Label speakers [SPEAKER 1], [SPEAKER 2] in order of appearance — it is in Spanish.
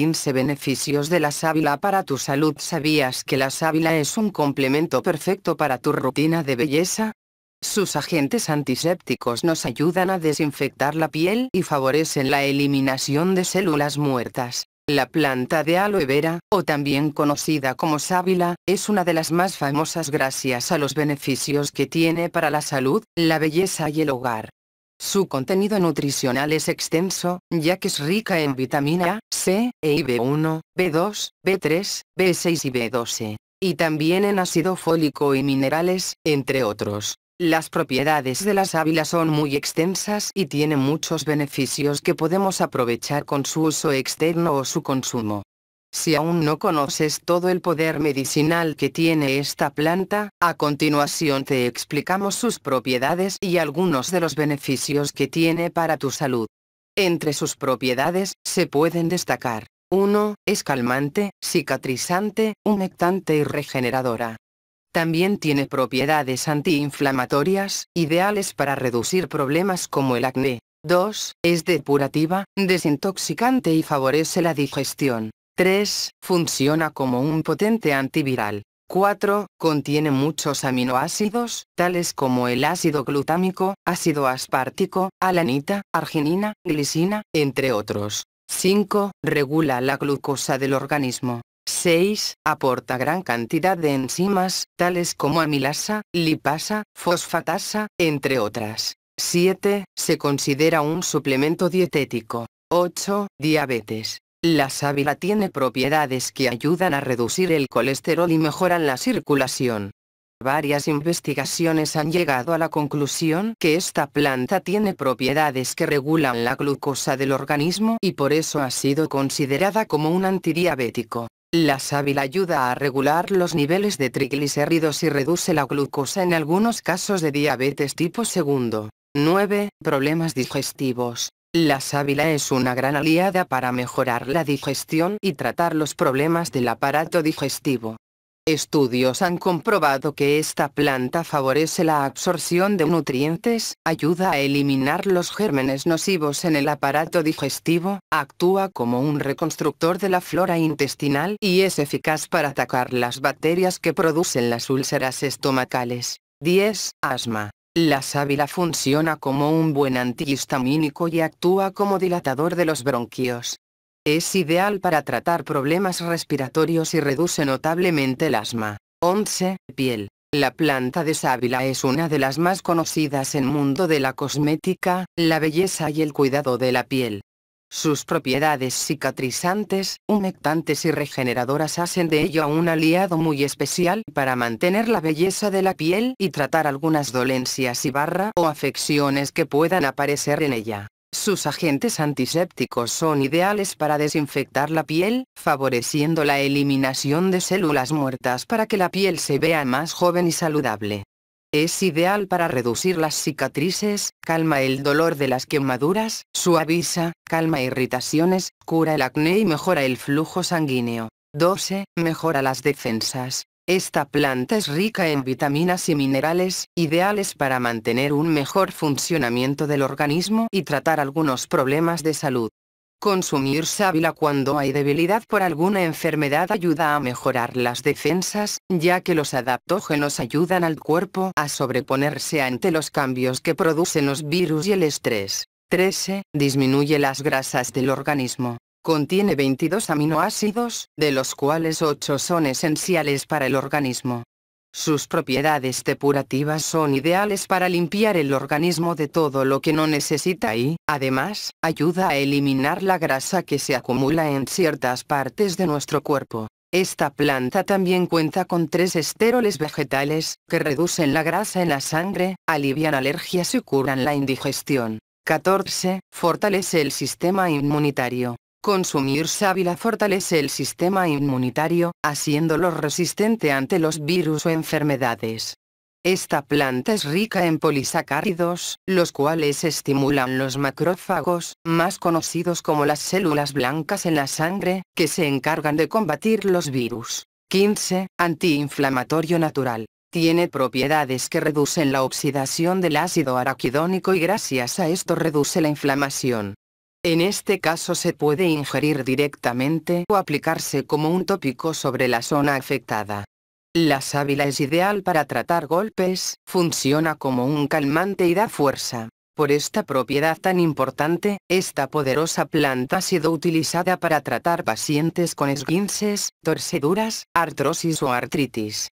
[SPEAKER 1] 15 beneficios de la sábila para tu salud. ¿Sabías que la sábila es un complemento perfecto para tu rutina de belleza? Sus agentes antisépticos nos ayudan a desinfectar la piel y favorecen la eliminación de células muertas. La planta de aloe vera, o también conocida como sábila, es una de las más famosas gracias a los beneficios que tiene para la salud, la belleza y el hogar. Su contenido nutricional es extenso, ya que es rica en vitamina A, C, E y B1, B2, B3, B6 y B12, y también en ácido fólico y minerales, entre otros. Las propiedades de la sábila son muy extensas y tiene muchos beneficios que podemos aprovechar con su uso externo o su consumo. Si aún no conoces todo el poder medicinal que tiene esta planta, a continuación te explicamos sus propiedades y algunos de los beneficios que tiene para tu salud. Entre sus propiedades, se pueden destacar 1. Es calmante, cicatrizante, humectante y regeneradora. También tiene propiedades antiinflamatorias, ideales para reducir problemas como el acné. 2. Es depurativa, desintoxicante y favorece la digestión. 3. Funciona como un potente antiviral. 4. Contiene muchos aminoácidos, tales como el ácido glutámico, ácido aspartico, alanita, arginina, glicina, entre otros. 5. Regula la glucosa del organismo. 6. Aporta gran cantidad de enzimas, tales como amilasa, lipasa, fosfatasa, entre otras. 7. Se considera un suplemento dietético. 8. Diabetes. La sábila tiene propiedades que ayudan a reducir el colesterol y mejoran la circulación. Varias investigaciones han llegado a la conclusión que esta planta tiene propiedades que regulan la glucosa del organismo y por eso ha sido considerada como un antidiabético. La sábila ayuda a regular los niveles de triglicéridos y reduce la glucosa en algunos casos de diabetes tipo segundo. 9. Problemas digestivos. La sábila es una gran aliada para mejorar la digestión y tratar los problemas del aparato digestivo. Estudios han comprobado que esta planta favorece la absorción de nutrientes, ayuda a eliminar los gérmenes nocivos en el aparato digestivo, actúa como un reconstructor de la flora intestinal y es eficaz para atacar las bacterias que producen las úlceras estomacales. 10. Asma. La sábila funciona como un buen antihistamínico y actúa como dilatador de los bronquios. Es ideal para tratar problemas respiratorios y reduce notablemente el asma. 11. Piel. La planta de sábila es una de las más conocidas en mundo de la cosmética, la belleza y el cuidado de la piel. Sus propiedades cicatrizantes, humectantes y regeneradoras hacen de ello un aliado muy especial para mantener la belleza de la piel y tratar algunas dolencias y barra o afecciones que puedan aparecer en ella. Sus agentes antisépticos son ideales para desinfectar la piel, favoreciendo la eliminación de células muertas para que la piel se vea más joven y saludable. Es ideal para reducir las cicatrices, calma el dolor de las quemaduras, suaviza, calma irritaciones, cura el acné y mejora el flujo sanguíneo. 12. Mejora las defensas. Esta planta es rica en vitaminas y minerales, ideales para mantener un mejor funcionamiento del organismo y tratar algunos problemas de salud. Consumir sábila cuando hay debilidad por alguna enfermedad ayuda a mejorar las defensas, ya que los adaptógenos ayudan al cuerpo a sobreponerse ante los cambios que producen los virus y el estrés. 13. Disminuye las grasas del organismo. Contiene 22 aminoácidos, de los cuales 8 son esenciales para el organismo. Sus propiedades depurativas son ideales para limpiar el organismo de todo lo que no necesita y, además, ayuda a eliminar la grasa que se acumula en ciertas partes de nuestro cuerpo. Esta planta también cuenta con tres esteroles vegetales, que reducen la grasa en la sangre, alivian alergias y curan la indigestión. 14. Fortalece el sistema inmunitario. Consumir sábila fortalece el sistema inmunitario, haciéndolo resistente ante los virus o enfermedades. Esta planta es rica en polisacáridos, los cuales estimulan los macrófagos, más conocidos como las células blancas en la sangre, que se encargan de combatir los virus. 15. Antiinflamatorio natural. Tiene propiedades que reducen la oxidación del ácido araquidónico y gracias a esto reduce la inflamación. En este caso se puede ingerir directamente o aplicarse como un tópico sobre la zona afectada. La sábila es ideal para tratar golpes, funciona como un calmante y da fuerza. Por esta propiedad tan importante, esta poderosa planta ha sido utilizada para tratar pacientes con esguinces, torceduras, artrosis o artritis.